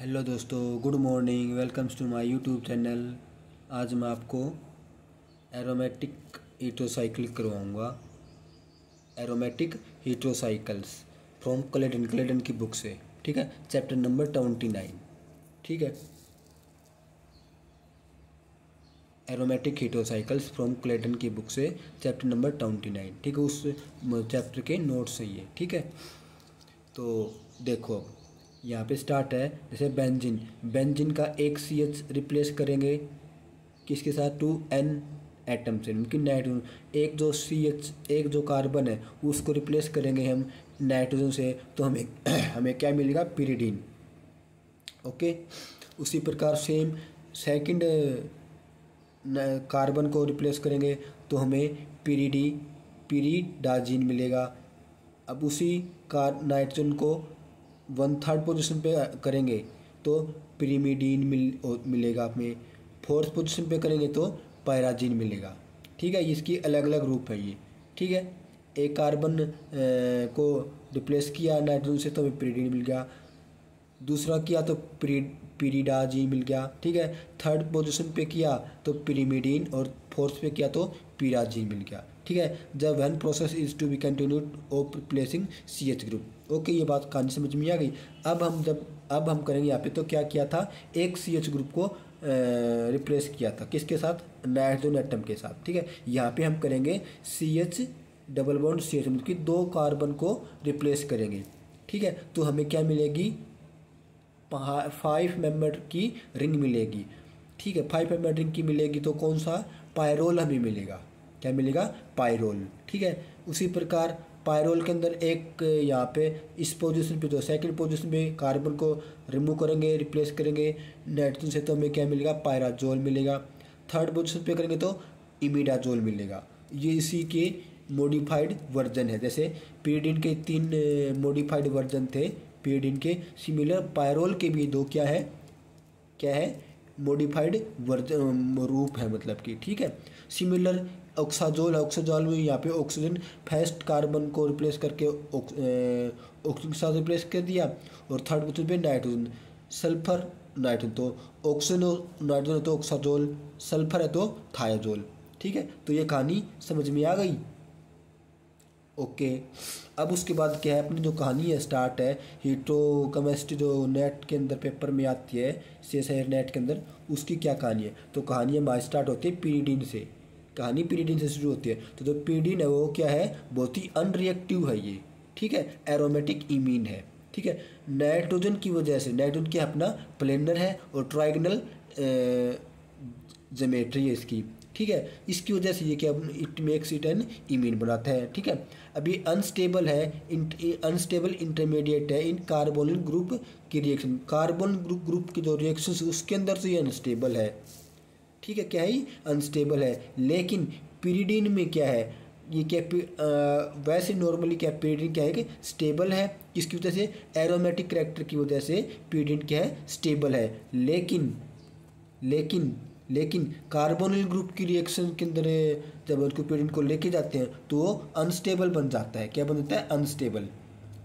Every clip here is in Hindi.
हेलो दोस्तों, good morning welcomes to my YouTube channel. आज मैं आपको aromatic heterocycle करवाऊँगा। Aromatic heterocycles from Clayden Clayden की बुक से, ठीक है? चैप्टर नंबर ट्वेंटी नाइन ठीक है? एरोमेटिक हीट्रोसाइकिल्स फ्रॉम क्लेडन की बुक से चैप्टर नंबर ट्वेंटी नाइन ठीक है? उस चैप्टर के नोट्स है ये, ठीक है? तो देखो यहाँ पे स्टार्ट है, जैसे बेंजिन बेंजिन का एक सी एच रिप्लेस करेंगे किसके साथ? टू एन एटम से क्योंकि नाइट्रोजन एक जो सी एच एक जो कार्बन है, उसको रिप्लेस करेंगे हम नाइट्रोजन से तो हमें हमें क्या मिलेगा? पीरिडीन ओके उसी प्रकार सेम सेकंड कार्बन को रिप्लेस करेंगे तो हमें पीरीडी पीरीडाजीन मिलेगा. अब उसी कार नाइट्रोजन को वन थर्ड पोजीशन पे करेंगे तो प्रीमिडीन मिल मिलेगा हमें फोर्थ पोजीशन पे करेंगे तो पैराजीन मिलेगा। ठीक है, इसकी अलग अलग रूप है ये। ठीक है, एक कार्बन को रिप्लेस किया नाइट्रोजन से तो हमें प्रीडीन मिल गया। दूसरा किया तो पीरीडाजीन मिल गया। ठीक है थर्ड पोजीशन पे किया तो प्रीमिडीन और फोर्थ पे किया तो पीराजीन मिल गया। ठीक है जब one process is to be continued of replacing C H group okay, ये बात कहानी समझ में आ गई। अब हम जब, अब हम करेंगे यहाँ पे तो क्या किया था? एक सी एच ग्रुप को रिप्लेस किया था। किसके साथ? नाइट्रोजन एटम के साथ, ठीक है? यहाँ पे हम करेंगे C H double bond C H मतलब कि दो कार्बन को रिप्लेस करेंगे, ठीक है? तो हमें क्या मिलेगी? फाइव मेंबर की रिंग मिलेगी, ठीक है? फाइव मेंबर रिंग की मिलेगी तो कौन सा? पायरोल हमें मिलेगा। क्या मिलेगा? पायरोल ठीक है? उसी प्रकार पायरोल के अंदर एक यहाँ पे इस पोजीशन पे, जो सेकंड पोजीशन पे कार्बन को रिमूव करेंगे रिप्लेस करेंगे नाइट्रोजन से तो हमें क्या मिलेगा? पायराजोल मिलेगा। थर्ड पोजीशन पे करेंगे तो इमिडाजोल मिलेगा। ये इसी के मॉडिफाइड वर्जन है। जैसे पीरियडिन के तीन मॉडिफाइड वर्जन थे पीरियडिन के। सिमिलर पायरोल के भी दो क्या है? क्या है? मॉडिफाइड वर्जन रूप है मतलब कि, ठीक है? सिमिलर ऑक्साजोल है ऑक्साजोल में यहाँ पे ऑक्सीजन फ़र्स्ट कार्बन को रिप्लेस करके ऑक्सीजन के साथ रिप्लेस कर दिया और थर्ड पोजिशन पे नाइट्रोजन सल्फ़र नाइट्रोजन तो ऑक्सीजन नाइट्रोजन है तो ऑक्साजोल सल्फ़र है तो थायाजोल ठीक है? तो ये कहानी समझ में आ गई? ओके, अब उसके बाद क्या है? अपनी जो कहानी है स्टार्ट है हीट्रो केमिस्ट्री जो नेट के अंदर पेपर में आती है सी नेट के अंदर, उसकी क्या कहानी है? तो कहानी हमारी स्टार्ट होती है पीरीडीन से। कहानी पीरीडीन से शुरू होती है तो जो पीरीडीन है, वो क्या है? बहुत ही अनरिएक्टिव है ये, ठीक है? एरोमेटिक इमीन है, ठीक है? नाइट्रोजन की वजह से नाइट्रोजन की अपना? प्लेनर है और ट्राइगनल जोमेट्री है इसकी, ठीक है? इसकी वजह से ये क्या it makes it an imine बनाता है, ठीक है? अभी अनस्टेबल है अनस्टेबल इंटरमीडिएट है, इन कार्बोनिल ग्रुप की रिएक्शन कार्बन ग्रुप ग्रुप की जो रिएक्शन उसके अंदर से ये अनस्टेबल है। ठीक है क्या ही अनस्टेबल है। लेकिन पीरीडीन में क्या है? ये क्या आ, वैसे नॉर्मली क्या पीरीडीन क्या है कि स्टेबल है इसकी वजह से एरोमेटिक करेक्टर की वजह से पीरीडीन क्या है? स्टेबल है। लेकिन लेकिन लेकिन कार्बोनिल ग्रुप की रिएक्शन के अंदर जब उसको पीरियड को लेके जाते हैं तो वो अनस्टेबल बन जाता है। क्या बन जाता है? अनस्टेबल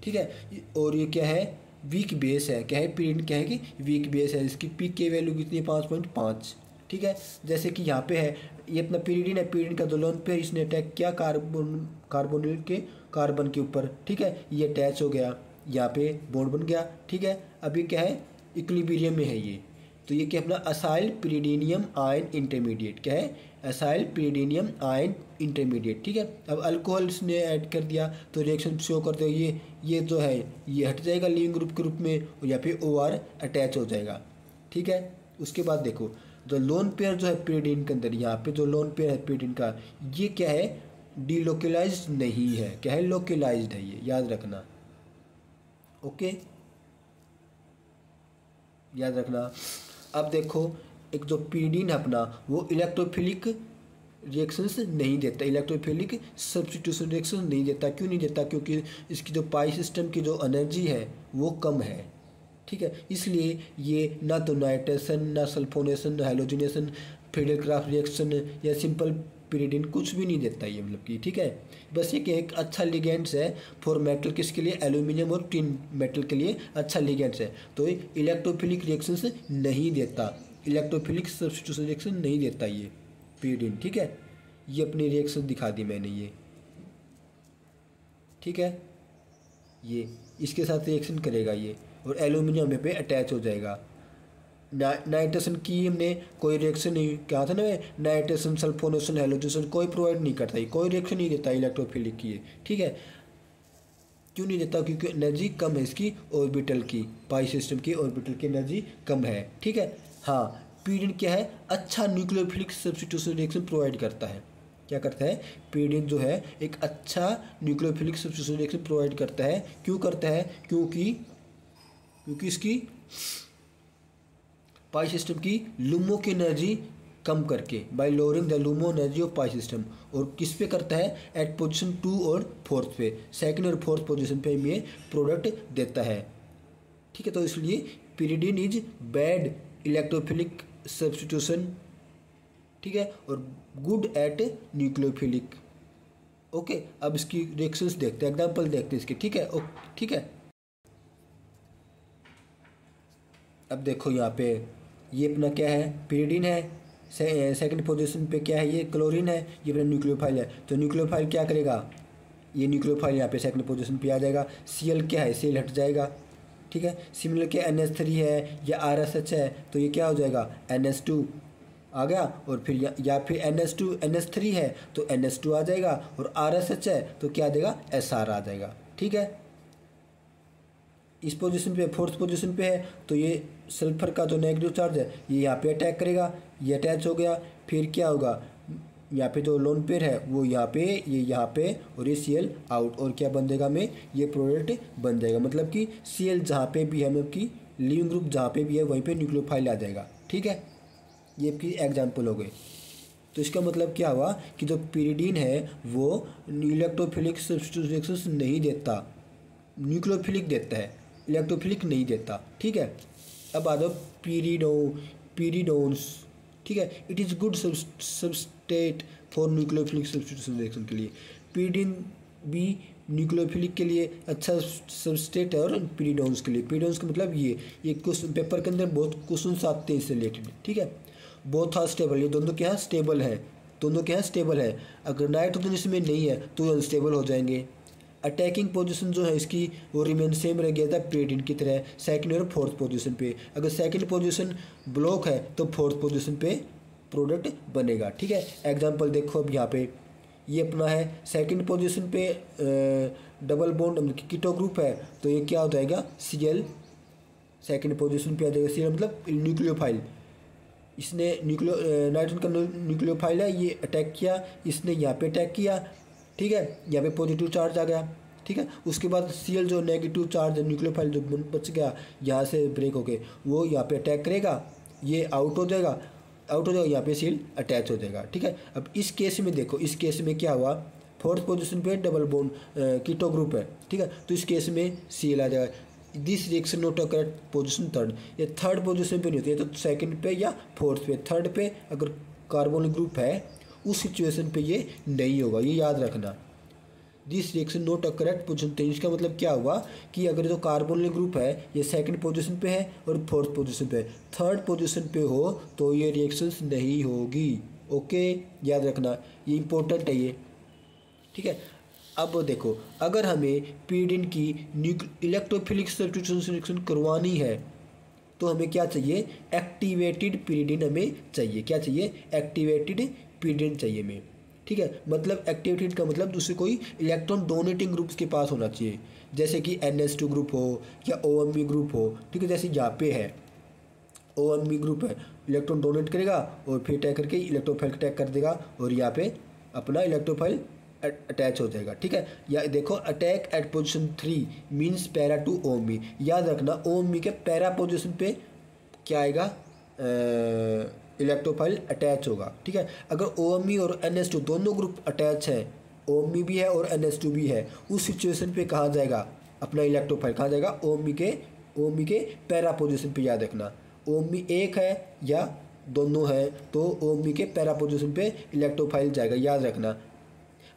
ठीक है? और ये क्या है? वीक बेस है। क्या है? पीरियड क्या है कि वीक बेस है। इसकी पीक के वैल्यू कितनी है? पाँच पॉइंट पाँच। ठीक है? जैसे कि यहाँ पे है, ये अपना पीरियडिन है पीरियडिन का दो लोन पे इसने अटैक किया कार्बन कार्बोनिल के कार्बन के ऊपर, ठीक है? ये अटैच हो गया, यहाँ पे बॉन्ड बन गया, ठीक है? अभी क्या है? इक्लिबीरियम में है ये। तो ये क्या अपना? असाइल पीरिडीनियम आयन इंटरमीडिएट क्या है? असाइल पीरिडीनियम आयन इंटरमीडिएट ठीक है? अब अल्कोहल इसने ऐड कर दिया तो रिएक्शन शो करते हो ये ये जो है, ये हट जाएगा लिविंग ग्रुप के रूप में या फिर ओ आर अटैच हो जाएगा, ठीक है? उसके बाद देखो जो लोन पेयर जो है पीरियडिन के अंदर, यहाँ पे जो लोन पेयर है पीरियडिन का, ये क्या है? डीलोकलाइज नहीं है। क्या है? लोकलाइज्ड है ये, याद रखना। ओके याद रखना। अब देखो, एक जो पीडीन है अपना, वो इलेक्ट्रोफिलिक रिएक्शंस नहीं देता। इलेक्ट्रोफिलिक सब्सटीट्यूशन रिएक्शन नहीं देता। क्यों नहीं देता? क्योंकि इसकी जो पाई सिस्टम की जो एनर्जी है, वो कम है। ठीक है? इसलिए ये ना तो नाइट्रेशन, ना सल्फोनेशन, ना हाइलोजिनेशन फेडल रिएक्शन या सिंपल पिरीडिन कुछ भी नहीं देता ये मतलब कि, ठीक है? बस ये कि एक अच्छा लिगेंड्स है फॉर मेटल किसके लिए एल्यूमिनियम और टिन मेटल के लिए अच्छा लिगेंड्स है। तो इलेक्ट्रोफिलिक रिएक्शन नहीं देता। इलेक्ट्रोफिलिक सब्सटीट्यूशन रिएक्शन नहीं देता ये पिरीडिन ठीक है? ये अपनी रिएक्शन दिखा दी मैंने ये। ठीक है? ये, इसके साथ रिएक्शन करेगा ये। और एल्यूमिनियम पे अटैच हो जाएगा। नाइट्रेशन की हमने कोई रिएक्शन नहीं कहा था ना नाइट्रेशन सल्फोनेशन हेलोजेशन कोई प्रोवाइड नहीं करता, ये कोई रिएक्शन नहीं देता इलेक्ट्रोफिलिक की ठीक है? क्यों नहीं देता? क्योंकि एनर्जी कम है इसकी ऑर्बिटल की पाई सिस्टम की ऑर्बिटल की एनर्जी कम है, ठीक है? हाँ पीडिन क्या है? अच्छा न्यूक्लियोफिलिक सब्सटीट्यूशन रिएक्शन प्रोवाइड करता है। क्या करता है? पीडिन जो है, एक अच्छा न्यूक्लियोफिलिक सब्सटीट्यूशन रिएक्शन प्रोवाइड करता है। क्यों करता है? क्योंकि क्योंकि इसकी पाई सिस्टम की लुमो की एनर्जी कम करके by lowering the LUMO energy of pi system और किस पे करता है? एट पोजीशन टू और फोर्थ पे सेकंड और फोर्थ पोजीशन पे ये प्रोडक्ट देता है। ठीक है तो इसलिए pyridine is bad electrophilic substitution ठीक है, और गुड एट न्यूक्लियोफिलिक ओके अब इसकी रिएक्शंस देखते हैं एग्जांपल देखते हैं इसके, ठीक है? ओके ठीक है? अब देखो यहाँ पे ये अपना क्या है? पीरिडिन है। सेकंड पोजीशन पे क्या है? ये क्लोरीन है। ये अपना न्यूक्लियोफाइल है। तो न्यूक्लियोफाइल क्या करेगा? ये न्यूक्लियोफाइल यहाँ पे सेकंड पोजीशन पे आ जाएगा। सी क्या है? सी हट जाएगा। ठीक है? सिमिलर के एन एस थ्री है या आर एस एच है तो ये क्या हो जाएगा? एन एस टू आ गया। और फिर या, या फिर N S two N S three है तो एन एस टू आ जाएगा। और आर एस एच है तो क्या देगा एस आर आ जाएगा। ठीक है? इस पोजीशन पे फोर्थ पोजीशन पे है तो ये सल्फ़र का जो नेगेटिव चार्ज है, ये यहाँ पे अटैक करेगा, ये अटैच हो गया, फिर क्या होगा? यहाँ पे जो लोन पेयर है, वो यहाँ पे, ये यहाँ पे, और ये सी एल आउट और क्या बन जाएगा में ये प्रोडक्ट बन जाएगा। मतलब कि सी एल जहाँ पे भी है मतलब कि लिविंग ग्रुप जहाँ पे भी है, वहीं पे न्यूक्लियोफाइल आ जाएगा। ठीक है? ये आपकी एग्ज़ाम्पल हो गई। तो इसका मतलब क्या हुआ कि जो पीरिडीन है, वो इलेक्ट्रोफिलिक नहीं देता। न्यूक्लियोफिलिक देता है। इलेक्ट्रोफिलिक नहीं देता, ठीक है? अब आ जाओ पीरिडो, पीरिडोन्स, ठीक है? It is good substrate for nucleophilic substitution reaction के लिए। पीरिडिन भी न्यूक्लियोफिलिक के लिए अच्छा सबस्टेट है और पीरिडोन्स के लिए। पीरिडोन्स का मतलब ये ये क्वेश्चन पेपर के अंदर बहुत क्वेश्चन आते हैं इससे रिलेटेड ठीक है? बहुत हा स्टेबल ये दोनों क्या है स्टेबल है, दोनों क्या है स्टेबल है। अगर नाइट्रोजन इसमें नहीं है तो अनस्टेबल हो जाएँगे। अटैकिंग पोजीशन जो है इसकी, वो रिमेन सेम रह गया था प्रेडिन की तरह सेकंड और फोर्थ पोजीशन पे। अगर सेकंड पोजीशन ब्लॉक है तो फोर्थ पोजीशन पे प्रोडक्ट बनेगा, ठीक है? एग्जांपल देखो अब यहाँ पे। ये अपना है सेकंड पोजीशन पे डबल बॉन्ड कीटो ग्रुप है तो ये क्या हो जाएगा? सी एल सेकेंड पोजिशन पे आ जाएगा। सी मतलब न्यूक्लियोफाइल इसने न्यूक्लियो नाइट्रोजन का न्यूक्लियोफाइल है, ये अटैक किया, इसने यहाँ पे अटैक किया ठीक है? यहाँ पे पॉजिटिव चार्ज आ गया, ठीक है? उसके बाद सीएल जो नेगेटिव चार्ज न्यूक्लियोफाइल जो बच गया, यहाँ से ब्रेक होके, वो यहाँ पे अटैक करेगा, ये आउट हो जाएगा आउट हो जाएगा, यहाँ पे सील अटैच हो जाएगा, ठीक है? अब इस केस में देखो, इस केस में क्या हुआ? फोर्थ पोजीशन पे डबल बोन कीटो ग्रुप है, ठीक है? तो इस केस में सील आ जाएगा। This reaction not occur position third ये थर्ड पोजिशन पे नहीं होती है तो सेकंड पे या फोर्थ पे। थर्ड पे अगर कार्बोनिक ग्रुप है उस सिचुएशन पे ये नहीं होगा, ये याद रखना। This reaction not a correct position तो इसका मतलब क्या हुआ कि अगर जो कार्बोनिल ग्रुप है, ये सेकंड पोजीशन पे है और फोर्थ पोजीशन पे थर्ड पोजीशन पे हो तो ये रिएक्शंस नहीं होगी ओके याद रखना, ये इंपॉर्टेंट है ये। ठीक है? अब देखो, अगर हमें पीडिन की इलेक्ट्रोफिलिक सब्सटीट्यूशन रिएक्शन करवानी है तो हमें क्या चाहिए? एक्टिवेटेड पीरिडिन हमें चाहिए। क्या चाहिए? एक्टिवेटेड पीरियड चाहिए हमें ठीक है? मतलब एक्टिवेटेड का मतलब दूसरे कोई इलेक्ट्रॉन डोनेटिंग ग्रुप्स के पास होना चाहिए। जैसे कि एन एस टू ग्रुप हो या ओ एम बी ग्रुप हो, ठीक है? जैसे यहाँ पे है ओ एम बी ग्रुप है इलेक्ट्रॉन डोनेट करेगा और फिर अटैक करके इलेक्ट्रोफाइल अटैक कर देगा और यहाँ पे अपना इलेक्ट्रोफाइल अटैच हो जाएगा, ठीक है? या देखो attack at position three means para to OMe याद रखना ओम मी के पैरा पोजिशन पे क्या आएगा? इलेक्ट्रोफाइल अटैच होगा, ठीक है? अगर ओ और एन दोनों ग्रुप अटैच है ओ भी है और एन भी है, उस सिचुएशन पे कहाँ जाएगा? अपना इलेक्ट्रोफाइल कहाँ जाएगा? ओ के ओ के पैरा पोजिशन पे याद रखना। ओ एक है या दोनों हैं तो ओ एम के पैरा पोजिशन पे इलेक्ट्रोफाइल जाएगा, याद रखना।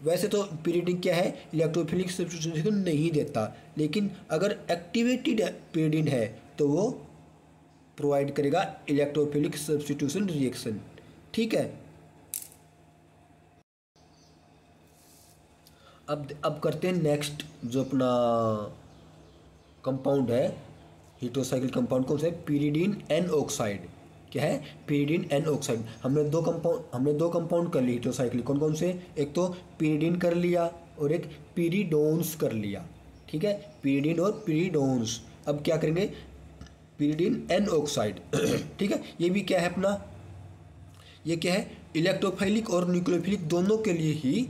वैसे तो पीरियडिन क्या है? इलेक्ट्रोफिलिक सब्सटीट्यूशन नहीं देता, लेकिन अगर एक्टिवेटेड पीरियडिन है तो वो प्रोवाइड करेगा इलेक्ट्रोफिलिक सब्सटीट्यूशन रिएक्शन। ठीक है? अब अब करते हैं नेक्स्ट जो अपना कंपाउंड है हीट्रोसाइकिल कंपाउंड कौन सा है? पीरिडीन एन ऑक्साइड क्या है? पीरिडीन एन ऑक्साइड हमने दो कंपाउंड हमने दो कंपाउंड कर ली हीट्रोसाइकिल कौन कौन से? एक तो पीरिडीन कर लिया और एक पीरिडोन्स कर लिया। ठीक है? पीरिडीन और पीरिडोन्स अब क्या करेंगे? पीरिडीन एन ऑक्साइड ठीक है? ये भी क्या है अपना? ये क्या है? इलेक्ट्रोफाइलिक और न्यूक्लियोफिलिक दोनों के लिए ही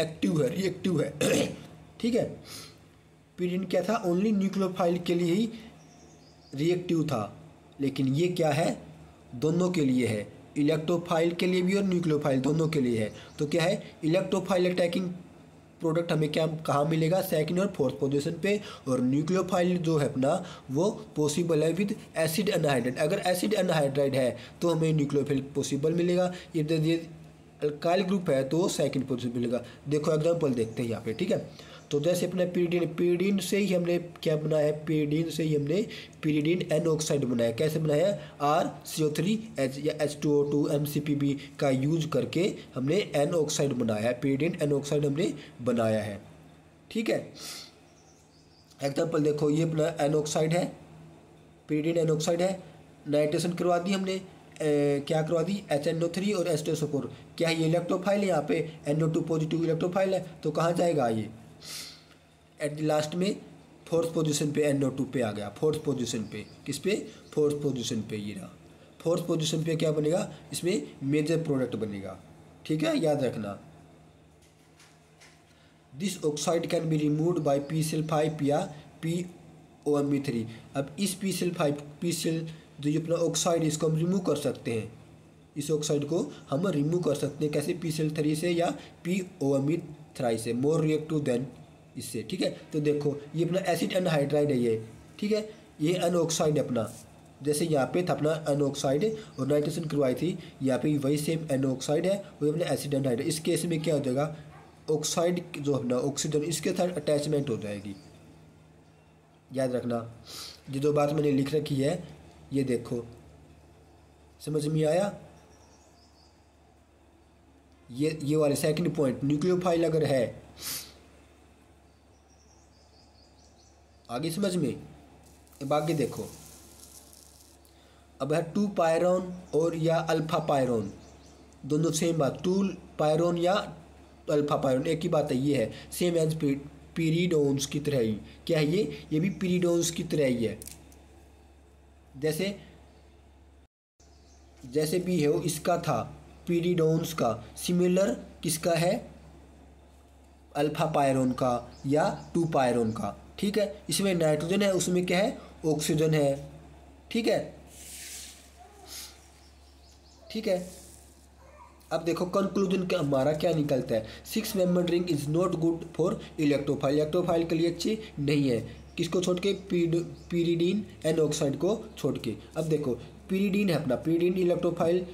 एक्टिव है रिएक्टिव है। ठीक है? पीरियड क्या था? ओनली न्यूक्लियोफाइल के लिए ही रिएक्टिव था। लेकिन ये क्या है? दोनों के लिए है। इलेक्ट्रोफाइल के लिए भी और न्यूक्लियोफाइल दोनों के लिए है। तो क्या है? इलेक्ट्रोफाइल अटैकिंग प्रोडक्ट हमें क्या, कहाँ मिलेगा? सेकंड और फोर्थ पोजिशन पे। और न्यूक्लियोफाइल जो है अपना, वो पॉसिबल है विद एसिड अनहाइड्राइड अगर एसिड अनहाइड्राइड है तो हमें न्यूक्लियोफाइल पॉसिबल मिलेगा। ये अल्काइल ग्रुप है तो सेकंड पोजिशन मिलेगा। देखो एग्ज़ाम्पल देखते हैं यहाँ पे, ठीक है? तो जैसे अपने पीरियडिन पीरियडिन से ही हमने क्या बनाया? है पीरियडिन से ही हमने पीरियडिन एन ऑक्साइड बनाया। कैसे बनाया? R C O three H या H two O two M C P B का यूज़ करके हमने एन ऑक्साइड बनाया। है पीरियडिन एन ऑक्साइड हमने बनाया है। ठीक है? एग्ज़ाम्पल देखो ये अपना एन ऑक्साइड है। पीरियडिन एन ऑक्साइड है। नाइट्रेशन करवा दी हमने। ए, क्या करवा दी? एच एन ओ थ्री और एस टी एस फोर क्या ये इलेक्ट्रोफाइल है यहाँ पे? N O two positive electrophile है। तो कहाँ जाएगा ये? एट द लास्ट में फोर्थ पोजीशन पे एन टू पे आ गया। फोर्थ पोजीशन पे। किस पे? फोर्थ पोजीशन पे ये रहा। फोर्थ पोजीशन पे क्या बनेगा? इसमें मेजर प्रोडक्ट बनेगा। ठीक है? याद रखना। This oxide can be remove by P cell five या P O M B three अब इस P cell five P cell जो अपना ऑक्साइड इसको हम रिमूव कर सकते हैं। इस ऑक्साइड को हम रिमूव कर सकते हैं। कैसे? पी सेल थ्री से या P O M B three से। मोर रिएक्टिव देन इससे, ठीक है? तो देखो, ये अपना एसिड एनहाइड्राइड है ये, ठीक है? ये अनऑक्साइड अपना। जैसे यहाँ पे था अपना अनऑक्साइड और नाइट्रोजन करवाई थी, यहाँ पे वही सेम अनऑक्साइड है वो अपना एसिड एनहाइड्राइड इस केस में क्या हो जाएगा? ऑक्साइड जो अपना ऑक्सीजन इसके साथ अटैचमेंट हो जाएगी। याद रखना, ये जो बात मैंने लिख रखी है, ये देखो। समझ में आया? ये ये वाले सेकंड पॉइंट न्यूक्लियोफाइल अगर है आगे समझ में? अब आगे देखो। अब है टू पायरॉन और या अल्फ़ा पायरॉन। दोनों सेम बात। टू पायरॉन या अल्फ़ा पायरॉन, एक ही बात है, ये है। सेम एज पीरीडोन्स की तरह ही। क्या है ये? ये भी पीरीडोन्स की तरह ही है। जैसे जैसे भी है वो इसका था पीरीडोन्स का। सिमिलर किसका है? अल्फ़ा पायरोन का या टू पायरोन का। ठीक है? इसमें नाइट्रोजन है, उसमें क्या है? ऑक्सीजन है। ठीक है? ठीक है? अब देखो कंक्लूजन का हमारा क्या निकलता है? Six member ring is not good for electrophile electrophile के लिए अच्छी नहीं है। किसको छोड़ के? पीरिडीन एन ऑक्साइड को छोड़ के। अब देखो पीरिडीन है अपना। पीरिडीन इलेक्ट्रोफाइल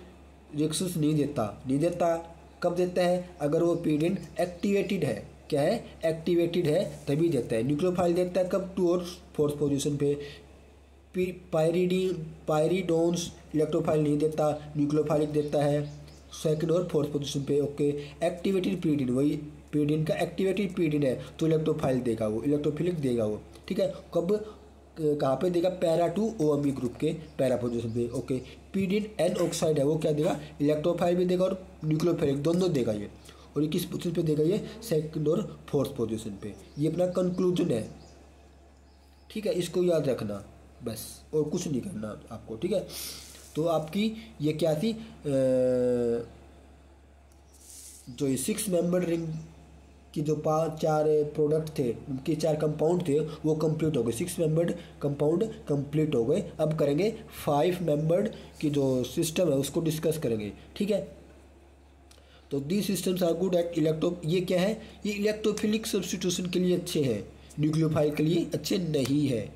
रिएक्शंस नहीं देता। नहीं देता, कब देता है? अगर वो पीरिडीन एक्टिवेटेड है। क्या है? एक्टिवेटेड है, तभी देता है। न्यूक्लियोफाइल देता है कब? टू और फोर्थ पोजीशन पे। पायरीडी पायरीडोन्स इलेक्ट्रोफाइल नहीं देता। न्यूक्लियोफाइलिक देता है। सेकंड और फोर्थ पोजीशन पे ओके एक्टिवेटेड पीरियड वही पीडिन का एक्टिवेटेड पीडिन है तो इलेक्ट्रोफाइल देगा वो। इलेक्ट्रोफिलिक देगा वो। ठीक है? कब? कहाँ पे देगा? Para to O M group के पैरा पोजिशन पे ओके पीडिन एन ऑक्साइड है, वो क्या देगा? इलेक्ट्रोफाइल भी देगा और न्यूक्लियोफाइलिक दोनों देगा ये। और ये किस पोजिशन पे देगा ये सेकंड और फोर्थ पोजिशन पे। ये अपना कंक्लूजन है। ठीक है इसको याद रखना बस और कुछ नहीं करना आपको ठीक है? तो आपकी ये क्या थी? आ, जो ये सिक्स मेंबर रिंग की जो पाँच चार प्रोडक्ट थे उनके चार कंपाउंड थे वो कंप्लीट हो गए। सिक्स मेंबर्ड कंपाउंड कंप्लीट हो गए। अब करेंगे फाइव मेंबर्ड की जो सिस्टम है उसको डिस्कस करेंगे। ठीक है? तो the systems are good at electro ये क्या है? ये इलेक्ट्रोफिलिक सब्सटीट्यूशन के लिए अच्छे हैं। न्यूक्लियोफाइल के लिए अच्छे नहीं है।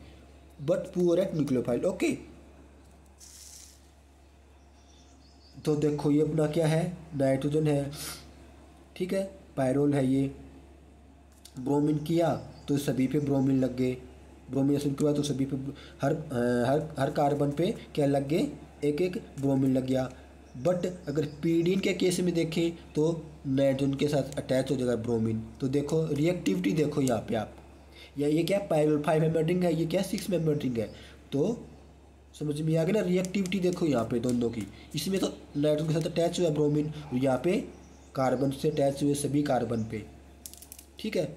But poor at nucleophile okay तो देखो ये अपना क्या है? नाइट्रोजन है। ठीक है? पायरोल है ये। ब्रोमिन किया तो सभी पे ब्रोमिन लग गए। ब्रोमिनेशन के बाद तो सभी पे, हर हर हर कार्बन पे क्या लग गए? एक एक ब्रोमिन लग गया। बट अगर पीडीन के केस में देखें तो नाइट्रोजन के साथ अटैच हो जाएगा ब्रोमीन तो देखो रिएक्टिविटी देखो यहाँ पे आप. या ये क्या पायरोल फाइव मेंबर रिंग है? ये क्या सिक्स मेंबर रिंग है? तो समझ में आ गया ना रिएक्टिविटी देखो यहाँ पे दोनों की. इसमें तो नाइट्रोजन के साथ अटैच हुआ ब्रोमीन यहाँ पे कार्बन से अटैच हुए सभी कार्बन पे. ठीक है?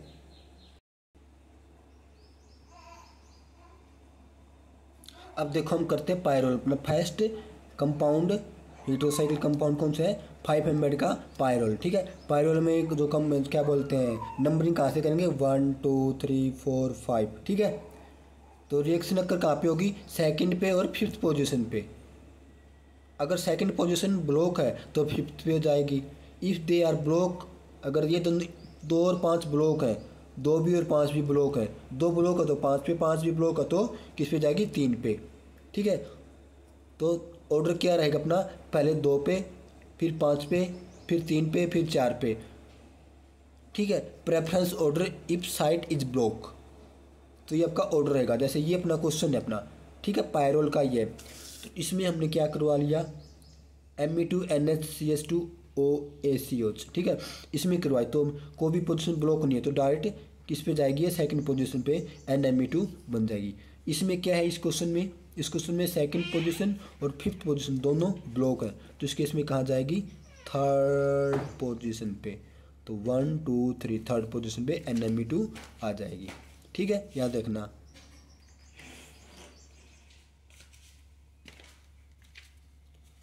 अब देखो हम करते हैं पायरोल मतलब फ़र्स्ट कंपाउंड हीट्रोसाइकिल कंपाउंड कौन सा है? फाइव एम्बेड का पायरोल ठीक है? पायरोल में जो कम, क्या बोलते हैं? नंबरिंग कहाँ से करेंगे? One two three four five ठीक है? तो रिएक्शन अक्कर कहाँ पे होगी? सेकंड पे और फिफ्थ पोजीशन पे। अगर सेकंड पोजीशन ब्लॉक है तो फिफ्थ पे जाएगी। इफ़ दे आर ब्लॉक अगर ये दोनों, दो और पाँच ब्लॉक है, दो भी और पाँच भी ब्लॉक है, दो ब्लॉक है तो पाँच पे पाँच भी ब्लॉक है तो किस पे जाएगी? तीन पे, ठीक है? तो ऑर्डर क्या रहेगा अपना, पहले दो पे, फिर पाँच पे, फिर तीन पे, फिर चार पे। ठीक है? Preference order if site is block तो ये आपका ऑर्डर रहेगा। जैसे ये अपना क्वेश्चन है अपना। ठीक है? पायरोल का ये। तो इसमें हमने क्या करवा लिया? M E two N H C S two O A C ouch ठीक है? इसमें करवाए तो कोई भी पोजीशन ब्लॉक नहीं है तो डायरेक्ट किस पे जाएगी? सेकंड पोजीशन पे एन एम ई टू बन जाएगी। इसमें क्या है इस क्वेश्चन में? इस क्वेश्चन में सेकंड पोजीशन और फिफ्थ पोजीशन दोनों ब्लॉक है। तो इस केस में कहाँ जाएगी? थर्ड पोजीशन पे। तो one two three third position पे एन एम टू आ जाएगी। ठीक है? याद देखना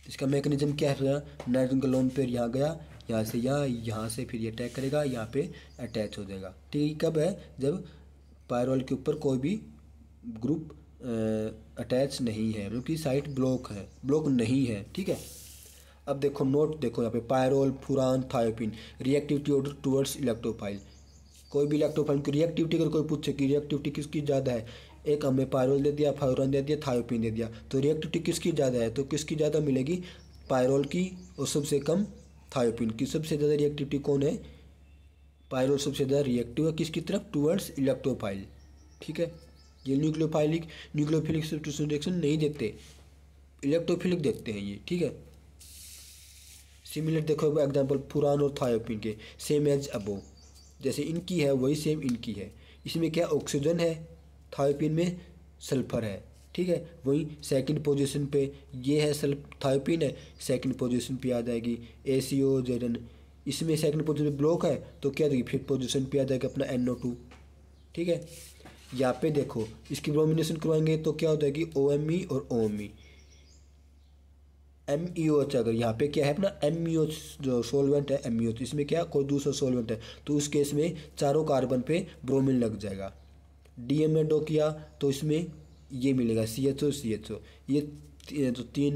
इसका मैकेनिज्म क्या है? नाइट्रोजन का लोन पेयर यहाँ गया, यहाँ से यहाँ यहाँ से फिर ये अटैक करेगा, यहाँ पे अटैच हो जाएगा। ठीक है? कब है? जब पायरोल के ऊपर कोई भी ग्रुप अटैच नहीं है क्योंकि साइट ब्लॉक है ब्लॉक नहीं है, ठीक है? अब देखो नोट देखो यहाँ पे pyrrole furan thiophene reactivity towards electrophile कोई भी इलेक्ट्रोफाइल की रिएक्टिविटी अगर कोई पूछे कि रिएक्टिविटी किसकी ज़्यादा है? एक हमें पायरोल दे दिया फायरोन दे दिया थायोपिन दे दिया। तो रिएक्टिविटी किसकी ज़्यादा है? तो किसकी ज़्यादा मिलेगी? पायरोल की, और सबसे कम थायोपिन की। सबसे ज़्यादा रिएक्टिविटी कौन है? पायरोल सबसे ज़्यादा रिएक्टिव है किसकी तरफ़? टूवर्ड्स इलेक्ट्रोफाइल ठीक है? ये न्यूक्लियोफाइलिक, न्यूक्लियोफिलिक सब्स्टिट्यूशन रिएक्शन नहीं देते। इलेक्ट्रोफिलिक देखते हैं ये, ठीक है? सिमिलर देखो एग्जांपल पुरान और थायोपिन के सेम एज अबो जैसे इनकी है, वही सेम इनकी है। इसमें क्या ऑक्सीजन है? थायोपिन में सल्फ़र है, ठीक है? वही सेकंड पोजीशन पे ये है सल्फ थायोपिन है सेकंड पोजीशन पे आ जाएगी ए सी ओ जेडन इसमें सेकंड पोजीशन ब्लॉक है तो क्या देगी फिफ्थ पोजीशन पे आ जाएगा अपना एन ओ टू ठीक है? यहाँ पे देखो, इसकी ब्रोमिनेशन करवाएँगे तो क्या हो जाएगी? ओ एम ई और O M E M E O H अगर यहाँ पे क्या है अपना एम ई ओ जो सोलवेंट है एम ई ओ इसमें क्या, कोई दूसरा सोलवेंट है तो उस केस में चारों कार्बन पे ब्रोमिन लग जाएगा। डी एम डो किया तो इसमें ये मिलेगा C H O C H O ये जो तीन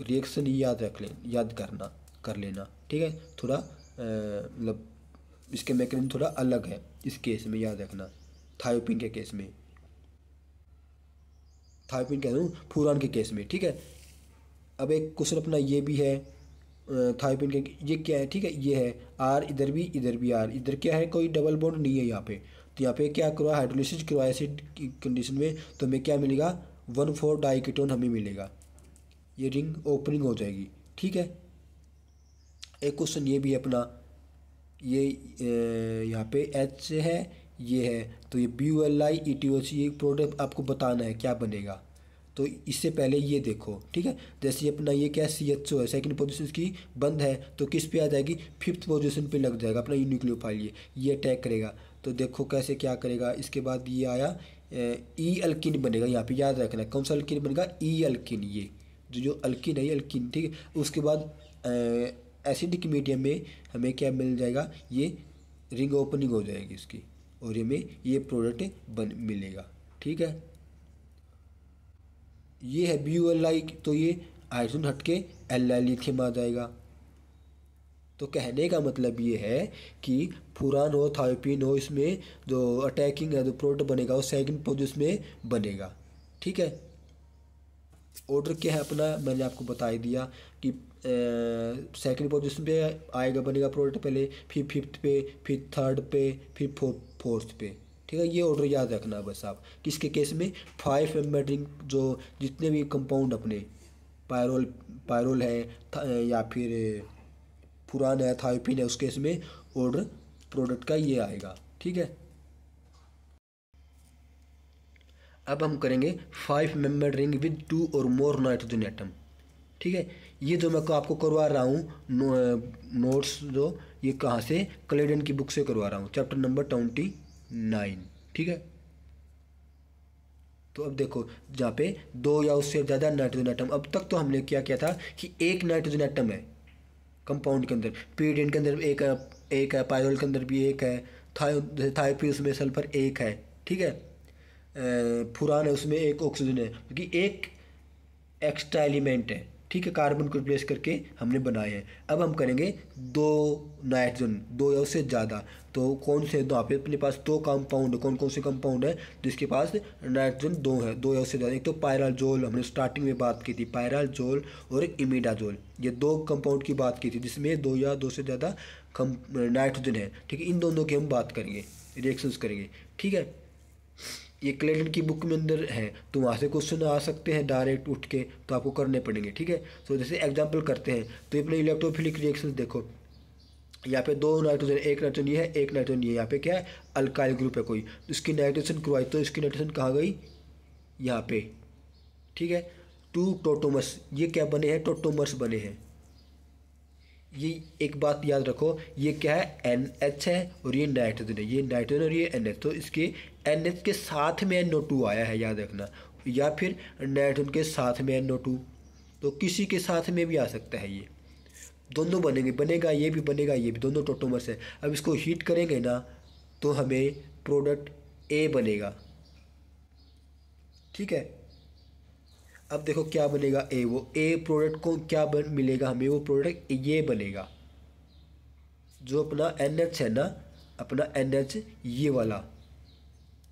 रिएक्शन याद रख लें, याद करना, कर लेना, ठीक है? थोड़ा मतलब इसके मैकेनिज्म थोड़ा अलग है, इस केस में याद रखना। थायोपिन के केस में। थायोपिन कह रहा फूरान के केस में, ठीक है? अब एक क्वेश्चन अपना ये भी है थायोपिन के, ये क्या है, ठीक है? ये है, आर इधर भी इधर भी आर। इधर क्या है, कोई डबल बॉन्ड नहीं है यहाँ पे। तो यहाँ पे क्या करवा, हाइड्रोलिसिस करवा एसिड की कंडीशन में तो हमें क्या मिलेगा? वन फोर डाइकीटोन हमें मिलेगा। ये रिंग ओपनिंग हो जाएगी, ठीक है? एक क्वेश्चन ये भी है अपना, ये यहाँ पे एच है ये है। तो ये B U L I E T O C ये प्रोडक्ट आपको बताना है क्या बनेगा। तो इससे पहले ये देखो, ठीक है? जैसे अपना ये क्या सी एच ओ है सेकंड पोजीशन की बंद है तो किस पे आ जाएगी? फिफ्थ पोजीशन पे लग जाएगा अपना न्यूक्लियोफाइल ये ये अटैक करेगा। तो देखो कैसे क्या करेगा, इसके बाद ये आया ई अल्किन बनेगा यहाँ पे, याद रखना, कौन सा अल्किन बनेगा? ई अल्किन ये, जो जो अल्किन है, ये अल्किन ठीक है? उसके बाद एसिडिक मीडियम में हमें क्या मिल जाएगा? ये रिंग ओपनिंग हो जाएगी इसकी। और ये में ये प्रोडक्ट बन, मिलेगा। ठीक है? ये है बी एल आई तो ये हाइड्रोजन हट के एल आई लिथियम आ जाएगा। तो कहने का मतलब ये है कि फुरान हो थायोपिन हो, इसमें जो अटैकिंग है, जो प्रोडक्ट बनेगा, वो सेकंड पोजिशन में बनेगा। ठीक है? ऑर्डर क्या है अपना? मैंने आपको बता ही दिया कि सेकंड पोजीशन पे आएगा, बनेगा प्रोडक्ट पहले, फिर फिफ्थ पे, फिर थर्ड पे, फिर फोर्थ पे। ठीक है, ये ऑर्डर याद रखना बस आप। किसके केस में? फाइव मेम्बरिंग जो जितने भी कंपाउंड अपने पायरोल पायरोल है या फिर, पुरान है थायोपिन है, उस केस में ऑर्डर प्रोडक्ट का ये आएगा। ठीक है? अब हम करेंगे five member ring with two or more nitrogen atom ठीक है? ये जो मैं आपको करवा रहा हूँ नो, नोट्स जो ये कहाँ से? कलेडन की बुक से करवा रहा हूँ चैप्टर नंबर ट्वेंटी नाइन ठीक है? तो अब देखो जहाँ पे दो या उससे ज़्यादा नाइट्रोजन आइटम अब तक तो हमने क्या किया था कि एक नाइट्रोजन आइटम है कंपाउंड के अंदर। पीडियन के अंदर एक है एक है पायरोल के अंदर भी एक है थायो थायोपी उसमें सल्फ़र एक है ठीक है? फुरान है उसमें एक ऑक्सीजन है क्योंकि एक एक्स्ट्रा एलिमेंट है। ठीक है कार्बन को रिप्लेस करके हमने बनाए हैं। अब हम करेंगे दो नाइट्रोजन दो या उससे ज़्यादा। तो कौन से दो पे अपने पास दो कंपाउंड कौन कौन से कंपाउंड है? जिसके पास नाइट्रोजन दो है, दो या उससे ज़्यादा। एक तो पायराजोल हमने स्टार्टिंग में बात की थी। पायराजोल और एक इमिडाजोल ये दो कंपाउंड की बात की थी, जिसमें दो या दो से ज़्यादा नाइट्रोजन है। ठीक है, इन दोनों की हम बात करेंगे रिएक्शंस करेंगे। ठीक है? ये क्लेडन की बुक में अंदर है तो वहाँ से क्वेश्चन आ सकते हैं डायरेक्ट उठ के तो आपको करने पड़ेंगे, ठीक है? सो जैसे एग्ज़ाम्पल करते हैं तो अपने इलेक्ट्रोफिलिक रिएक्शन देखो। यहाँ पे दो नाइट्रोजन एक नाइट्रोजन ये है, एक नाइट्रोजन ये यहाँ पे क्या है? अल्काइल ग्रुप है कोई। तो इसकी नाइट्रोजन करवाई तो इसकी नाइट्रोजन कहाँ गई? यहाँ पे, ठीक है? टू टोटोमस ये क्या बने हैं? टोटोमर्स बने हैं। ये एक बात याद रखो, ये क्या है? एन एच है और ये नाइट्रोजन है। ये नाइट्रोजन और ये एन एच तो इसके एन एच के साथ में एन ओ टू आया है, याद रखना। या फिर नाइट्रोजन के साथ में एन ओ टू तो किसी के साथ में भी आ सकता है ये। दोनों बनेंगे, बनेगा ये भी, बनेगा ये भी, दोनों टोटोमर्स है। अब इसको हीट करेंगे ना तो हमें प्रोडक्ट ए बनेगा। ठीक है? अब देखो क्या बनेगा। ए, वो ए प्रोडक्ट को क्या बन, मिलेगा हमें? वो प्रोडक्ट ये बनेगा। जो अपना एन एच है ना, अपना एन एच ये वाला,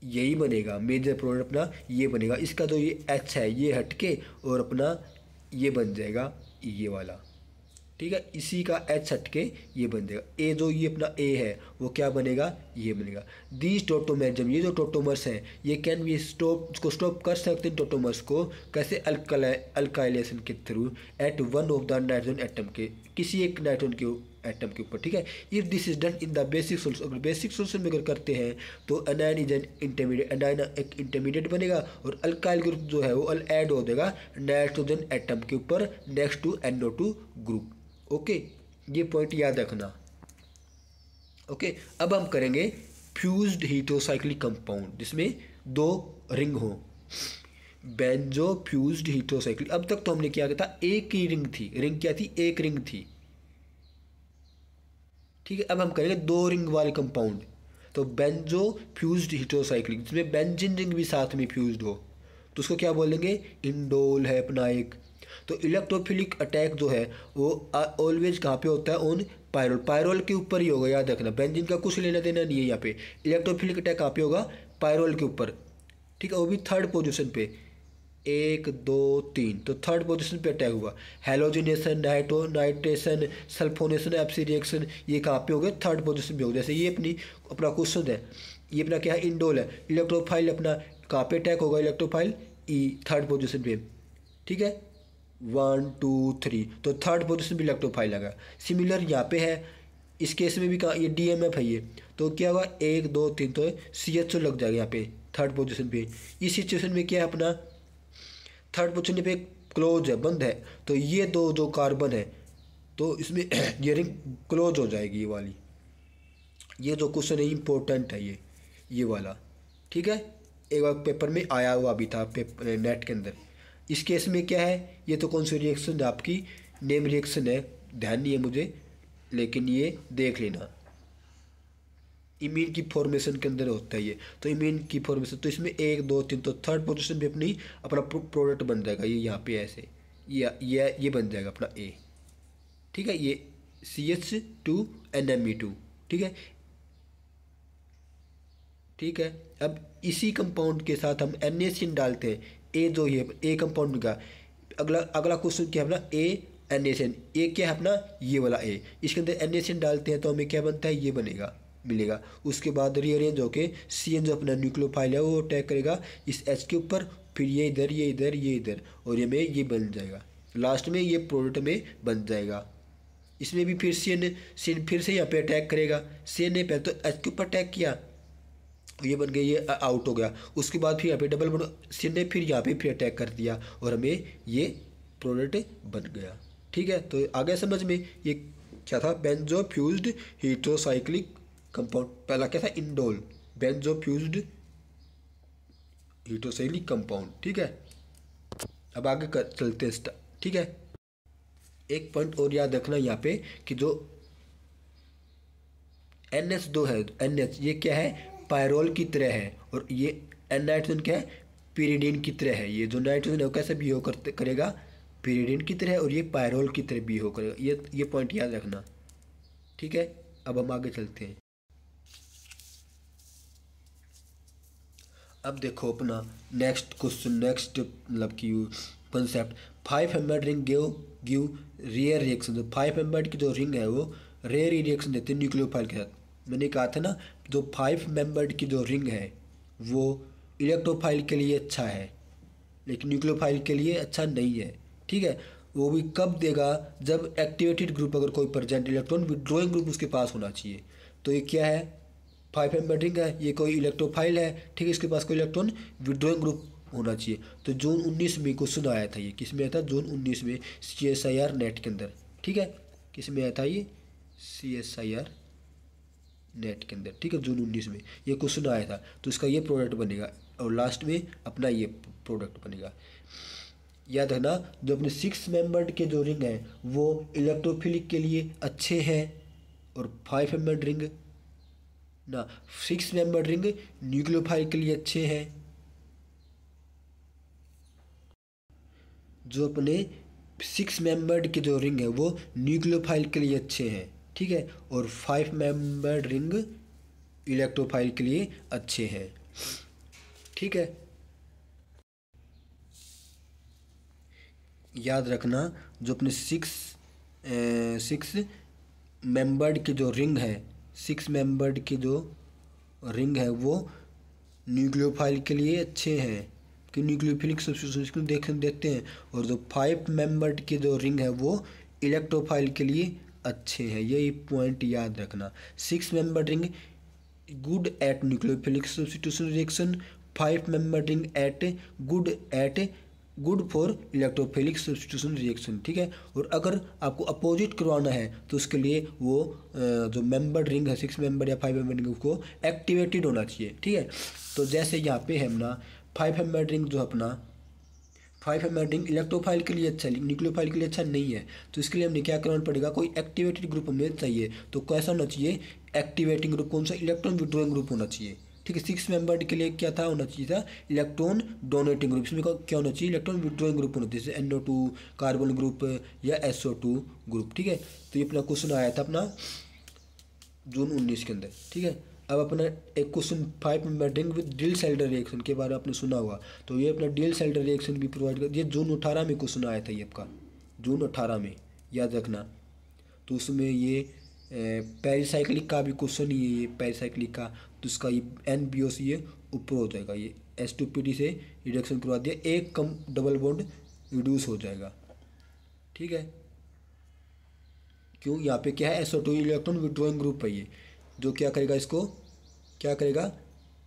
यही बनेगा। मेजर प्रोडक्ट अपना ये बनेगा। इसका जो ये एच है, ये हटके और अपना ये बन जाएगा ये वाला। ठीक है? इसी का एच हट के ये बन जाएगा ए जो ये अपना ए है, वो क्या बनेगा? ये बनेगा। दीज टोटोमेजम ये जो टोटोमर्स हैं, ये कैन भी स्टॉप इसको स्टॉप कर सकते हैं टोटोमर्स को? कैसे? अल्काइलेशन के through at one of the nitrogen atom के, किसी एक नाइट्रोजन के एटम के ऊपर, ठीक है? If this is done in the basic solution अगर बेसिक सोल्यूशन में अगर करते हैं तो anion is an intermediate anion एक इंटरमीडिएट बनेगा और अल्काइल ग्रुप जो है, वो ऐड हो जाएगा नाइट्रोजन एटम के ऊपर next to NO two group okay ये पॉइंट याद रखना। ओके अब हम करेंगे फ्यूज्ड हीटोसाइक्लिक कंपाउंड जिसमें दो रिंग हो। बेंजो फ्यूज्ड हीटोसाइक्लिक अब तक तो हमने क्या किया था? एक ही रिंग थी। रिंग क्या थी? एक रिंग थी। ठीक है? अब हम करेंगे दो रिंग वाले कंपाउंड तो बेंजो फ्यूज्ड हीटोसाइक्लिक जिसमें बेंजिन रिंग भी साथ में फ्यूज्ड हो तो उसको क्या बोलेंगे? इंडोल है अपना एक। तो इलेक्ट्रोफिलिक अटैक जो है, वो ऑलवेज कहाँ पे होता है? ऑन पायरोल पायरोल के ऊपर ही होगा, याद रखना। बेंजिन का कुछ लेना देना नहीं है यहाँ पे। इलेक्ट्रोफिलिक अटैक कहाँ पे होगा? पायरोल के ऊपर। ठीक है, वो भी थर्ड पोजिशन पे। एक, दो, तीन। तो थर्ड पोजीशन पे अटैक हुआ। हेलोजिनेशन नाइटो नाइट्रेशन सल्फोनेशन एप्सी रिएक्शन ये कहाँ पे हो गए? थर्ड पोजीशन पे हो जैसे ये अपनी, अपना क्वेश्चन है। ये अपना क्या है? इंडोल है। इलेक्ट्रोफाइल अपना कहाँ पे अटैक होगा? इलेक्ट्रोफाइल ई थर्ड पोजिशन पे। ठीक है? One, two, three. तो थर्ड पोजिशन भी इलेक्ट्रोफाइल लगा। सिमिलर यहाँ पे है। इस केस में भी कहा, ये डी एम एफ़ है ये। तो क्या हुआ एक, दो, तीन तो सी एच ओ लग जाएगा यहाँ पे थर्ड पोजिशन पे। इस सिचुएशन में क्या है अपना? थर्ड पोजिशन पे क्लोज है, बंद है। तो ये दो, जो कार्बन है तो इसमें ये रिंग क्लोज हो जाएगी ये वाली। ये जो क्वेश्चन है इम्पोर्टेंट है ये ये वाला। ठीक है? एक बार पेपर में आया हुआ भी था नेट के अंदर। इस केस में क्या है? ये तो कौन सी रिएक्शन आपकी? नेम रिएक्शन है। ध्यान नहीं है मुझे, लेकिन ये देख लेना। इमीन की फॉर्मेशन के अंदर होता है ये। तो इमीन की फॉर्मेशन तो इसमें एक, दो, तीन तो थर्ड पोजिशन भी अपनी, अपना प्रोडक्ट बन जाएगा। ये यहाँ पे ऐसे। ये ये ये बन जाएगा अपना ए ठीक है? ये C H two N M E two ठीक है? ठीक है? अब इसी कंपाउंड के साथ हम एन डालते हैं। ए जो ये ए कंपाउंड का। अगला अगला क्वेश्चन क्या है अपना? A N S N A क्या है अपना? ये वाला ए इसके अंदर एन एस एन डालते हैं तो हमें क्या बनता है? ये बनेगा, मिलेगा। उसके बाद रीअरेंज होके सी एन जो अपना न्यूक्लियोफाइल है, वो अटैक करेगा। इस एच के ऊपर, फिर ये इधर ये इधर ये इधर, और ये में ये बन जाएगा। लास्ट में ये प्रोडक्ट में बन जाएगा। इसमें भी फिर सी एन सी एन फिर से यहाँ पे अटैक करेगा। सी एन ने पहले तो एच के ऊपर अटैक किया। ये बन गया ये आउट हो गया। उसके बाद फिर यहाँ पे डबल बन सी ने फिर यहाँ पे, फिर अटैक कर दिया और हमें ये प्रोडक्ट बन गया। ठीक है? तो आ गया समझ में, ये क्या था? बेंजो फ्यूज्ड हीट्रोसाइक्लिक कंपाउंड पहला क्या था? Indole benzo fused heterocyclic compound ठीक है? अब आगे कर, चलते ठीक है? एक पॉइंट और याद रखना यहाँ पे कि जो एन एच दो है एन एच ये क्या है? पायरोल की तरह है और ये एन नाइट्रोजन क्या है? पीरिडिन की तरह है। ये जो नाइट्रोजन है वो कैसे बिहेव करते, करेगा? पीरिडिन की तरह और ये पायरोल की तरह बिहेव करेगा। ये ये पॉइंट याद रखना। ठीक है? अब हम आगे चलते हैं। अब देखो अपना नेक्स्ट क्वेश्चन नेक्स्ट मतलब कि concept five membered ring give give rare reaction five membered की जो रिंग है वो रेयर रिएक्शन देते हैं न्यूक्लियोफाइल के साथ। मैंने कहा था ना, जो फाइव मेंबर्ड की जो रिंग है, वो इलेक्ट्रोफाइल के लिए अच्छा है, लेकिन न्यूक्लियोफाइल के लिए अच्छा नहीं है। ठीक है? वो भी कब देगा? जब एक्टिवेटेड ग्रुप अगर कोई प्रजेंट इलेक्ट्रॉन विड्रॉइंग ग्रुप उसके पास होना चाहिए। तो ये क्या है? फाइव मेंबर्ड रिंग है, ये कोई इलेक्ट्रोफाइल है, ठीक है? इसके पास कोई इलेक्ट्रॉन विड्रॉइंग ग्रुप होना चाहिए। तो जून उन्नीस में क्वेश्चन आया था ये। किसमें आया था? जून उन्नीस में C S I R NET के अंदर। ठीक है? किसमें आया था ये? C S I R NET के अंदर, ठीक है? जून उन्नीस में। ये क्वेश्चन आया था। तो इसका ये प्रोडक्ट बनेगा। और लास्ट में अपना ये प्रोडक्ट बनेगा। याद रखना, जो अपने सिक्स मेंबर के जो रिंग हैं, वो इलेक्ट्रोफिलिक के लिए अच्छे हैं। और फाइव मेंबर्ड रिंग ना सिक्स मेंबर रिंग न्यूक्लियोफाइल के लिए अच्छे हैं। जो अपने सिक्स मेंबर्ड के जो रिंग है, वो न्यूक्लियोफाइल के लिए अच्छे हैं। ठीक है? और फाइव मेंबर रिंग इलेक्ट्रोफाइल के लिए अच्छे हैं। ठीक है? याद रखना, जो अपने सिक्स सिक्स मेंबर्ड की जो रिंग है सिक्स मेंबर्ड की जो रिंग है, वो न्यूक्लियोफाइल के लिए अच्छे हैं। कि न्यूक्लियोफिलिक देख देखते हैं। और जो फाइव मेंबर्ड की जो रिंग है, वो इलेक्ट्रोफाइल के लिए अच्छे हैं, यही पॉइंट याद रखना। Six member ring good at nucleophilic substitution reaction five member ring at good at good for electrophilic substitution reaction ठीक है? और अगर आपको अपोजिट करवाना है तो उसके लिए वो जो मेंबर रिंग है सिक्स मेंबर या फाइव मेंबर रिंग उसको एक्टिवेटेड होना चाहिए, ठीक है? तो जैसे यहाँ पे है अपना फाइव मेंबर रिंग जो अपना फाइव एमेडिंग इलेक्ट्रोफाइल के लिए अच्छा न्यूक्लियोफाइल के लिए अच्छा नहीं है। तो इसके लिए हमने क्या करना पड़ेगा? कोई एक्टिवेटेड ग्रुप हमें चाहिए। तो कैसा होना चाहिए? एक्टिवेटिंग ग्रुप कौन सा? इलेक्ट्रॉन विड्रोइंग ग्रुप होना चाहिए। ठीक है सिक्स मेंबर के लिए क्या था? होना चाहिए था इलेक्ट्रॉन डोनेटिंग ग्रुप इसमें क्या होना चाहिए? इलेक्ट्रॉन विड्रोइंग ग्रुप होना चाहिए। जैसे एनओ टू कार्बन ग्रुप या एसओ टू ग्रुप ठीक है तो ये अपना क्वेश्चन आया था अपना जून उन्नीस के अंदर। ठीक है अब अपना एक क्वेश्चन फाइव में बैठेंगे विद डिल सेल्डर रिएक्शन के बारे में आपने सुना होगा। तो ये अपना डिल सेल्डर रिएक्शन भी प्रोवाइड कर, ये जून अठारह में क्वेश्चन आया था ये आपका। जून अठारह में, याद रखना। तो उसमें ये पेरीसाइक्लिक का भी क्वेश्चन ही है ये पेरीसाइक्लिक का। तो उसका ये एन बी ओ सी ये ऊपर हो जाएगा, ये एस टू पी डी से रिडक्शन करवा दिया, एक कम डबल बॉन्ड रिड्यूस हो जाएगा। ठीक है? क्यों? यहाँ पे क्या है? SO two electron withdrawing group है ये, जो क्या करेगा इसको? क्या करेगा?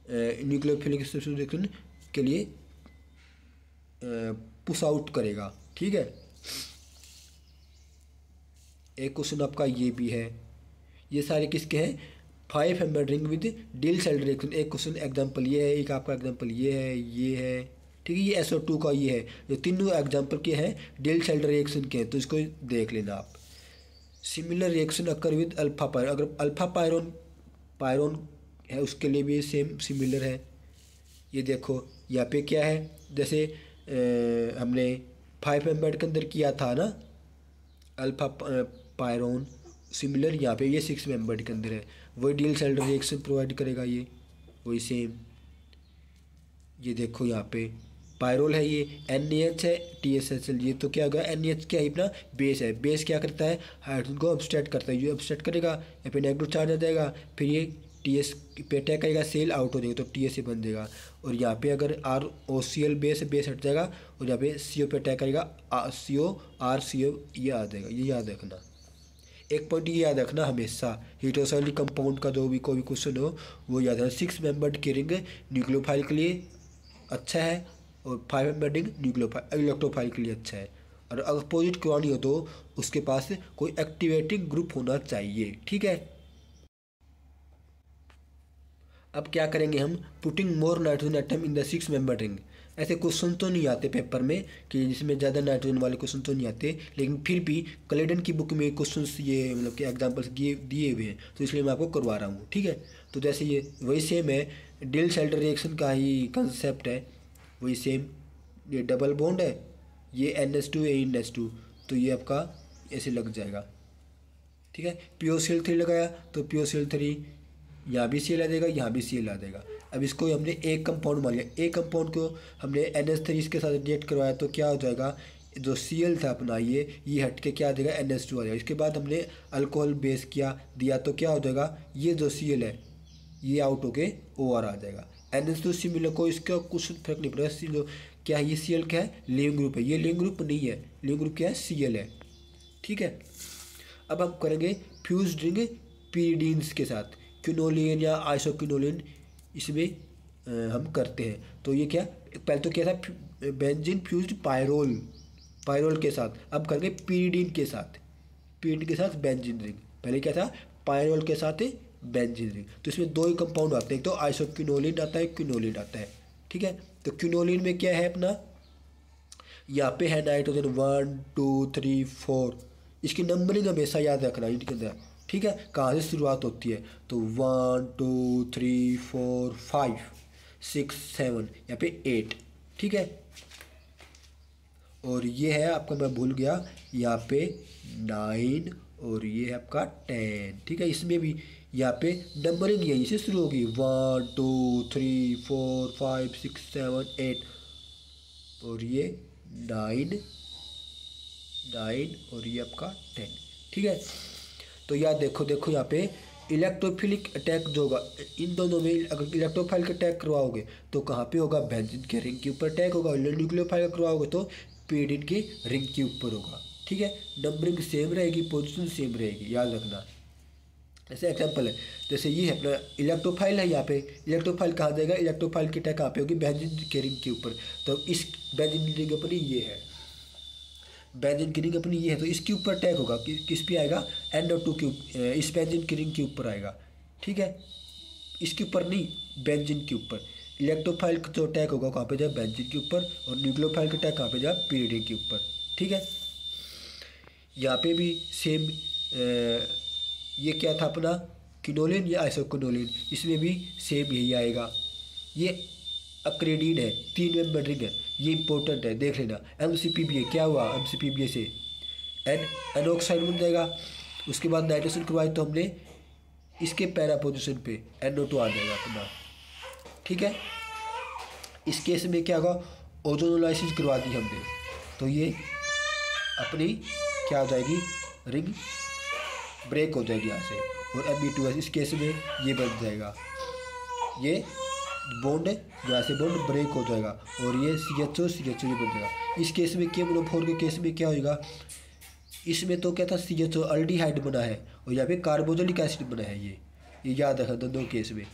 न्यूक्लियोफिलिक रिएक्शन के लिए पुश आउट करेगा। ठीक है? एक क्वेश्चन आपका ये भी है। ये सारे किसके हैं? Five membered ring with Diels cell reaction एक क्वेश्चन एग्जांपल ये है, एक आपका एग्जांपल ये है ये है। ठीक है, ये एसओ टू का ये है। ये तीनों एग्जांपल के हैं डील सेल रिएक्शन के हैं। तो इसको देख लेना आप। Similar reaction occur with alpha pyrone अगर अल्फ़ा पायरोन पायरोन है उसके लिए भी सेम सिमिलर है। ये देखो यहाँ पे क्या है? जैसे ए, हमने फाइव एम्बेड के अंदर किया था ना? अल्फ़ा पायरोन सिमिलर यहाँ पे ये सिक्स मेंबर्ड के अंदर है। वही डील सेल रिएक्शन प्रोवाइड करेगा ये वही सेम ये देखो यहाँ पे पायरोल है ये एन एच है टी एस एच एल ये तो क्या होगा? एन एच क्या है अपना? बेस है। बेस क्या करता है? हाइड्रोजन को अपस्टेट करता है। ये अपस्टेट करेगा या फिर नेगेटिव चार्ज आ जाएगा। फिर ये टी एस पे अटैक करेगा सेल आउट हो जाएगा तो टी एस बन जाएगा। और यहाँ पे अगर R O C L base base हट जाएगा, और यहाँ पे सी ओ पे अटैक करेगा सी ओ आर सी ओ ये आ जाएगा, ये याद रखना। एक पॉइंट ये याद रखना हमेशा हीटोसाइल कंपाउंड का जो भी, कोई भी क्वेश्चन हो, वो याद रखना। सिक्स मेंबर्ड के रिंग न्यूक्लियोफाइल के लिए अच्छा है, और फाइव मेंबर्ड न्यूक्लियोफाइल इलेक्ट्रोफाइल के लिए अच्छा है। और अपोजिट क्वानी हो तो उसके पास कोई एक्टिवेटिंग ग्रुप होना चाहिए, ठीक है? अब क्या करेंगे हम? Putting more nitrogen atom in the six member ring ऐसे क्वेश्चन तो नहीं आते पेपर में कि जिसमें ज़्यादा नाइट्रोजन वाले क्वेश्चन तो नहीं आते, लेकिन फिर भी कलेडन की बुक में क्वेश्चन ये मतलब कि एग्जाम्पल्स दिए हुए हैं तो इसलिए मैं आपको करवा रहा हूँ, ठीक है? तो जैसे ये, वही सेम है डिल सेल्टर रिएक्शन का ही कंसेप्ट है, वही सेम ये डबल बॉन्ड है, ये N S two N S two तो ये आपका ऐसे लग जाएगा, ठीक है? P O C L three लगाया तो P O C L three यहाँ भी सी एल आ जाएगा यहाँ भी सी एल आ जाएगा अब इसको हमने एक कंपाउंड मान लिया। एक कंपाउंड को हमने एन एस थ्री इसके साथ रिएक्ट करवाया तो क्या हो जाएगा? जो सी एल था अपना, ये ये हट के क्या आ जाएगा एन एस टू आ जाएगा। इसके बाद हमने अल्कोहल बेस किया, दिया तो क्या हो जाएगा? ये जो सी एल है, ये आउट होके ओ आर आ जाएगा। एन एस टू सी मिले को इसका कुछ फ़र्क नहीं पड़ेगा। सी जो क्या ये सी एल क्या है? लिविंग ग्रुप है। ये लिविंग ग्रुप नहीं है। लिविंग ग्रुप क्या है? सी एल है। ठीक है? अब हम करेंगे फ्यूज रिंग पीरीडीन्स के साथ। क्यूनोलिन या आइसोक्यूनोलिन इसमें हम करते हैं। तो ये क्या, पहले तो क्या था बेंजिन फ्यूज पायरोल पायरोल के साथ। अब करेंगे पीरीडीन के साथ। पीरीडीन के साथ बेंजिन रिंग। पहले क्या था, पायरोल के साथ बेंजिन रिंग। तो इसमें दो ही कंपाउंड आते हैं। एक तो आइसोक्यूनोलिन आता है क्यूनोलिन आता है। ठीक है? तो क्यूनोलिन में क्या है अपना? यहाँ पे है nitrogen one, two, three, four. इसकी नंबरिंग हमेशा याद रखना, इनके अंदर। ठीक है? कहाँ से शुरुआत होती है? तो one two three four five six seven यहाँ पे एट ठीक है? और ये है आपका, मैं भूल गया, यहाँ पे नाइन और ये है आपका टेन ठीक है? इसमें भी यहाँ पे नंबरिंग यहीं से शुरू होगी। One two three four five six seven eight और ये नाइन नाइन और ये आपका टेन ठीक है? तो यार देखो देखो यहाँ पे इलेक्ट्रोफिलिक अटैक जो होगा, इन दोनों में अगर इलेक्ट्रोफाइल का अटैक करवाओगे तो कहाँ पे होगा? बेंजिन के रिंग के ऊपर अटैक होगा न्यूक्लियोफाइल का करवाओगे तो पेडिन के रिंग के ऊपर होगा। ठीक है? नंबरिंग सेम रहेगी पोजिशन सेम रहेगी, याद रखना। ऐसे एग्ज़ाम्पल है। जैसे ये है, अपना इलेक्ट्रोफाइल है यहाँ पे। इलेक्ट्रोफाइल कहाँ जाएगा? इलेक्ट्रोफाइल की अटैक कहाँ पे होगी? बेंजिन के रिंग के ऊपर। तो इस बेंजिन रिंग ऊपर ये है। बेंजिन की रिंग अपनी ये है तो इसके ऊपर अटैक होगा कि, किस पे आएगा? एंड और टू के इस बेंजिन की रिंग के ऊपर आएगा। ठीक है? इसके ऊपर नहीं बेंजिन के ऊपर। इलेक्ट्रोफाइल का जो अटैक होगा कहाँ पे जाए बेंजिन के ऊपर और न्यूक्लियोफाइल का अटैक कहाँ पे जाए पीरियड के ऊपर। ठीक है? यहाँ पे भी सेम ये क्या था अपना? किनोलिन या आइसोकोनोलिन इसमें भी सेम यही आएगा। ये अक्रेडिन है, तीन मेंबर रिंग है, ये इंपॉर्टेंट है, देख लेना। M C P B A क्या हुआ M C P B A से? एन एनऑक्साइड बन जाएगा। उसके बाद नाइट्रोजन करवाए तो हमने इसके पैरा पोजिशन पे एन टू आ जाएगा अपना। ठीक है? इस केस में क्या होगा? ओजोनोलाइसिस करवा दी हमने। तो ये अपनी क्या हो जाएगी? रिंग ब्रेक हो जाएगी यहाँ से। और एम बी टू इस केस में ये बन जाएगा। ये बॉन्ड यहाँ से बॉन्ड ब्रेक हो जाएगा। और ये C H O C H O बन जाएगा इस केस में के फोर के केस में क्या होगा इसमें तो क्या था? सी एच ओ अल्डीहाइड बना है और यहाँ पे कार्बोजलिक एसिड बना है ये। ये याद रखना दोनों केस में।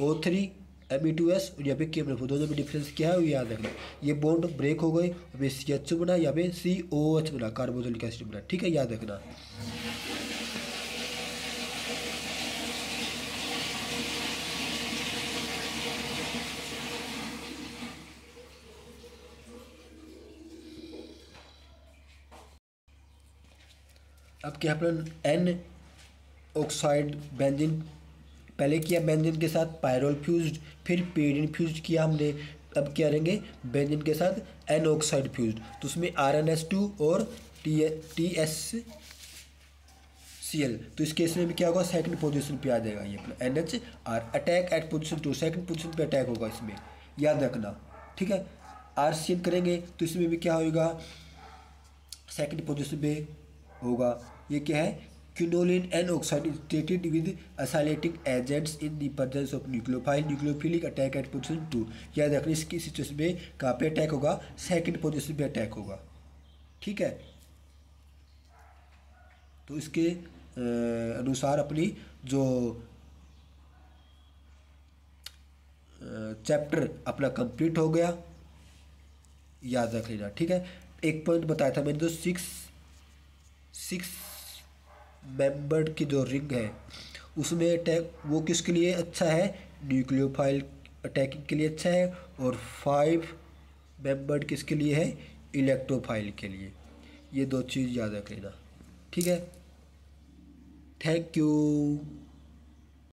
O three M E two S और यहाँ पे के दोनों में डिफरेंस क्या है वो याद रखना। ये बॉन्ड ब्रेक हो गए, और सी एच ओ बना, यहाँ पे सी ओ एच बना कार्बोजोलिक एसिड बना। ठीक है, याद रखना। अब क्या अपना एन ऑक्साइड बेंजिन पहले किया बेंजिन के साथ पायरोल फ्यूज फिर पेडिन फ्यूज किया हमने, अब क्या करेंगे? बेंजिन के साथ एन ऑक्साइड फ्यूज तो उसमें आर एन एस टू और T T S C L तो इस केस में भी क्या होगा? सेकंड पोजीशन पे आ जाएगा ये अपना N H R attack at position two second position पे अटैक होगा इसमें, याद रखना, ठीक है? आर सी एन करेंगे तो इसमें भी क्या होगा सेकंड पोजीशन पे होगा। ये क्या है? Quinoline N oxide is treated with acylating agents in the presence of nucleophile nucleophilic attack at position two याद रखना, इसकी सिचुएशन में कहाँ पे अटैक होगा? सेकंड पोजीशन पे अटैक होगा। ठीक है? तो इसके अनुसार अपनी जो चैप्टर अपना कंप्लीट हो गया। याद रख लेना, ठीक है? एक पॉइंट बताया था मैंने जो सिक्स सिक्स मेंबर्ड की जो रिंग है, उसमें अटैक वो किसके लिए अच्छा है? न्यूक्लियोफाइल अटैकिंग के लिए अच्छा है और फाइव मेंबर्ड किसके लिए है? इलेक्ट्रोफाइल के लिए। ये दो चीज़ याद रख लेना। ठीक है? Thank you